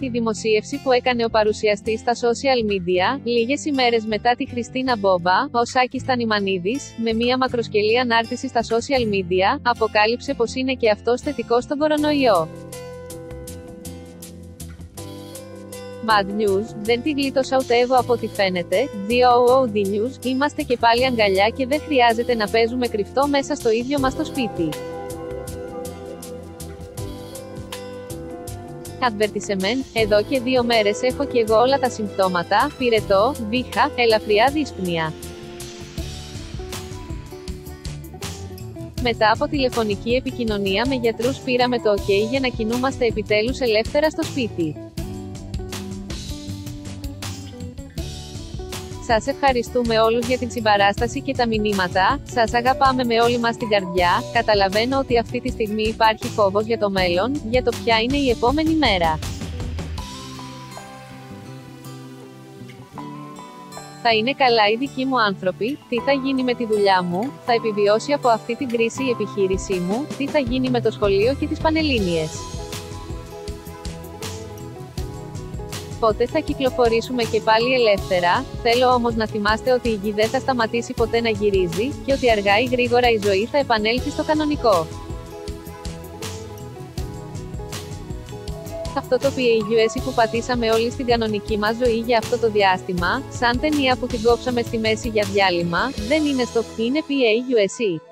Τη δημοσίευση που έκανε ο παρουσιαστής στα social media, λίγες ημέρες μετά τη Χριστίνα Μπόμπα, ο Σάκης Τανιμανίδης, με μία μακροσκελή ανάρτηση στα social media, αποκάλυψε πως είναι και αυτός θετικός στον κορονοϊό. Bad News, δεν τη γλίτωσα ούτε εγώ από ό,τι φαίνεται. DOOD News, είμαστε και πάλι αγκαλιά και δεν χρειάζεται να παίζουμε κρυφτό μέσα στο ίδιο μας το σπίτι. Advertisement, εδώ και δύο μέρες έχω και εγώ όλα τα συμπτώματα, πυρετό, βήχα, ελαφριά δύσπνοια. Μετά από τηλεφωνική επικοινωνία με γιατρούς πήραμε το OK για να κινούμαστε επιτέλους ελεύθερα στο σπίτι. Σας ευχαριστούμε όλους για την συμπαράσταση και τα μηνύματα, σας αγαπάμε με όλη μας την καρδιά, καταλαβαίνω ότι αυτή τη στιγμή υπάρχει φόβος για το μέλλον, για το ποια είναι η επόμενη μέρα. Θα είναι καλά οι δικοί μου άνθρωποι, τι θα γίνει με τη δουλειά μου, θα επιβιώσει από αυτή την κρίση η επιχείρησή μου, τι θα γίνει με το σχολείο και τις πανελλήνιες. Πότε θα κυκλοφορήσουμε και πάλι ελεύθερα, θέλω όμως να θυμάστε ότι η γη δεν θα σταματήσει ποτέ να γυρίζει, και ότι αργά ή γρήγορα η ζωή θα επανέλθει στο κανονικό. Αυτό το PAUS που πατήσαμε όλοι στην κανονική μας ζωή για αυτό το διάστημα, σαν ταινία που την κόψαμε στη μέση για διάλειμμα, δεν είναι στο είναι PAUSE.